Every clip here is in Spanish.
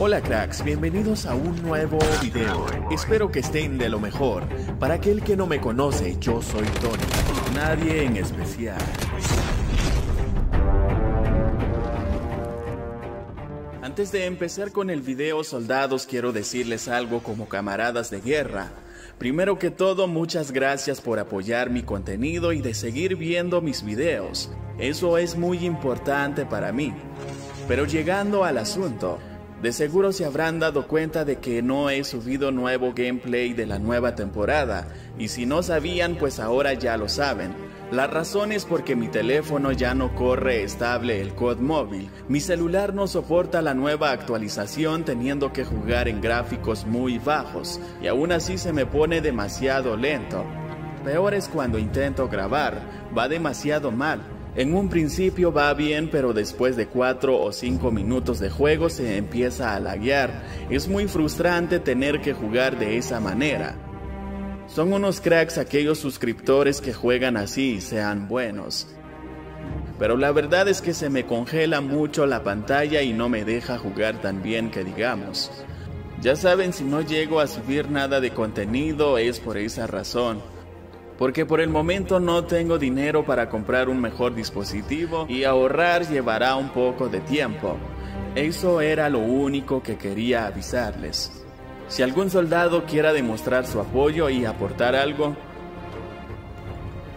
Hola cracks, bienvenidos a un nuevo video. Espero que estén de lo mejor. Para aquel que no me conoce, yo soy Tony. Nadie en especial. Antes de empezar con el video, soldados, quiero decirles algo como camaradas de guerra. Primero que todo, muchas gracias por apoyar mi contenido y de seguir viendo mis videos. Eso es muy importante para mí. Pero llegando al asunto, de seguro se habrán dado cuenta de que no he subido nuevo gameplay de la nueva temporada, y si no sabían pues ahora ya lo saben. La razón es porque mi teléfono ya no corre estable el COD móvil, mi celular no soporta la nueva actualización teniendo que jugar en gráficos muy bajos, y aún así se me pone demasiado lento. Peor es cuando intento grabar, va demasiado mal, en un principio va bien, pero después de 4 o 5 minutos de juego se empieza a laguear. Es muy frustrante tener que jugar de esa manera. Son unos cracks aquellos suscriptores que juegan así y sean buenos. Pero la verdad es que se me congela mucho la pantalla y no me deja jugar tan bien que digamos. Ya saben, si no llego a subir nada de contenido es por esa razón porque por el momento no tengo dinero para comprar un mejor dispositivo y ahorrar llevará un poco de tiempo. Eso era lo único que quería avisarles. Si algún soldado quiera demostrar su apoyo y aportar algo,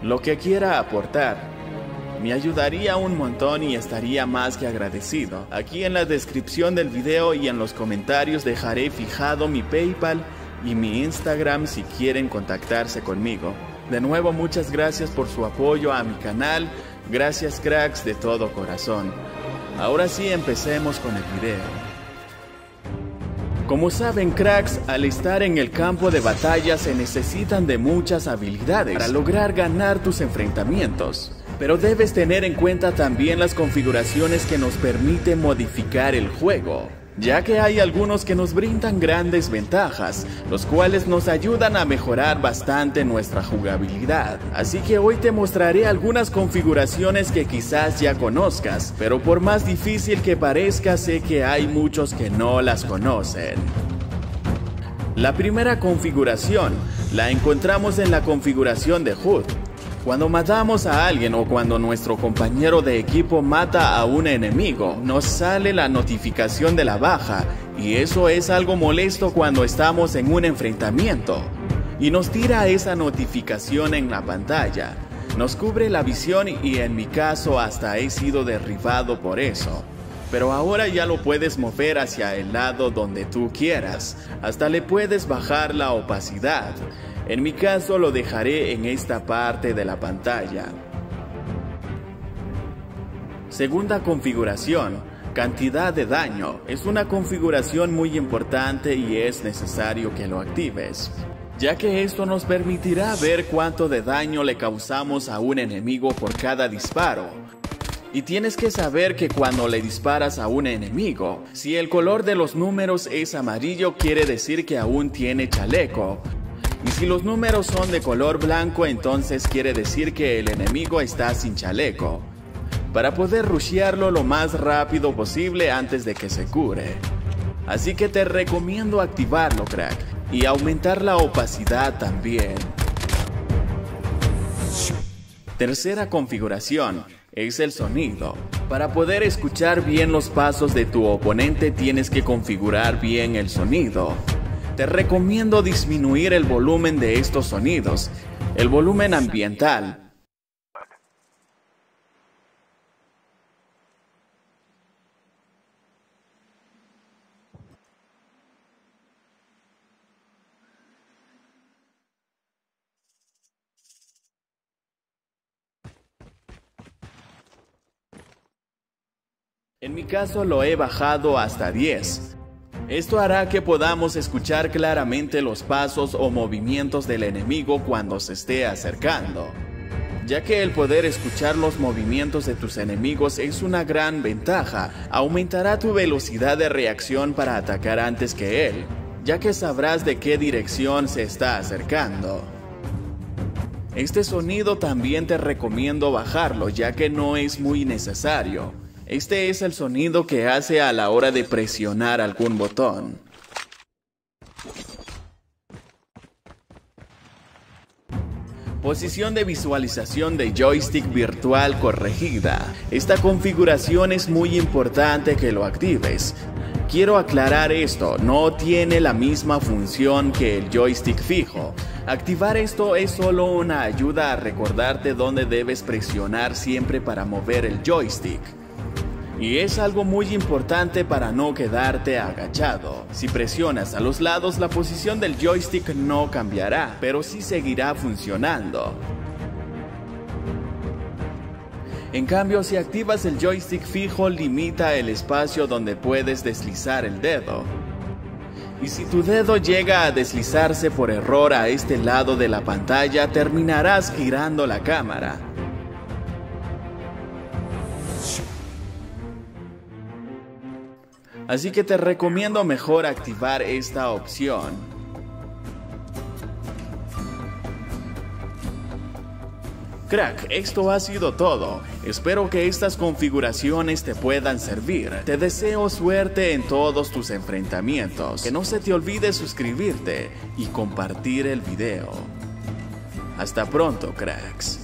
lo que quiera aportar, me ayudaría un montón y estaría más que agradecido. Aquí en la descripción del video y en los comentarios dejaré fijado mi PayPal y mi Instagram si quieren contactarse conmigo. De nuevo muchas gracias por su apoyo a mi canal, gracias cracks de todo corazón. Ahora sí empecemos con el video. Como saben cracks, al estar en el campo de batalla se necesitan de muchas habilidades para lograr ganar tus enfrentamientos. Pero debes tener en cuenta también las configuraciones que nos permiten modificar el juego ya que hay algunos que nos brindan grandes ventajas, los cuales nos ayudan a mejorar bastante nuestra jugabilidad. Así que hoy te mostraré algunas configuraciones que quizás ya conozcas, pero por más difícil que parezca sé que hay muchos que no las conocen. La primera configuración la encontramos en la configuración de HUD, cuando matamos a alguien o cuando nuestro compañero de equipo mata a un enemigo, nos sale la notificación de la baja y eso es algo molesto cuando estamos en un enfrentamiento. Y nos tira esa notificación en la pantalla. Nos cubre la visión y en mi caso hasta he sido derribado por eso. Pero ahora ya lo puedes mover hacia el lado donde tú quieras. Hasta le puedes bajar la opacidad. En mi caso lo dejaré en esta parte de la pantalla. Segunda configuración, cantidad de daño. Es una configuración muy importante y es necesario que lo actives, ya que esto nos permitirá ver cuánto de daño le causamos a un enemigo por cada disparo. Y tienes que saber que cuando le disparas a un enemigo, si el color de los números es amarillo quiere decir que aún tiene chaleco, y si los números son de color blanco, entonces quiere decir que el enemigo está sin chaleco. Para poder rushearlo lo más rápido posible antes de que se cure. Así que te recomiendo activarlo, crack. Y aumentar la opacidad también. Tercera configuración es el sonido. Para poder escuchar bien los pasos de tu oponente tienes que configurar bien el sonido te recomiendo disminuir el volumen de estos sonidos, el volumen ambiental. En mi caso lo he bajado hasta 10. Esto hará que podamos escuchar claramente los pasos o movimientos del enemigo cuando se esté acercando, ya que el poder escuchar los movimientos de tus enemigos es una gran ventaja, aumentará tu velocidad de reacción para atacar antes que él, ya que sabrás de qué dirección se está acercando. Este sonido también te recomiendo bajarlo ya que no es muy necesario, Este es el sonido que hace a la hora de presionar algún botón. Posición de visualización de joystick virtual corregida. Esta configuración es muy importante que lo actives. Quiero aclarar esto, no tiene la misma función que el joystick fijo. Activar esto es solo una ayuda a recordarte dónde debes presionar siempre para mover el joystick. Y es algo muy importante para no quedarte agachado. Si presionas a los lados la posición del joystick no cambiará, pero sí seguirá funcionando. En cambio, si activas el joystick fijo, limita el espacio donde puedes deslizar el dedo. Y si tu dedo llega a deslizarse por error a este lado de la pantalla, terminarás girando la cámara. Así que te recomiendo mejor activar esta opción. Crack, esto ha sido todo. Espero que estas configuraciones te puedan servir. Te deseo suerte en todos tus enfrentamientos. Que no se te olvide suscribirte y compartir el video. Hasta pronto, cracks.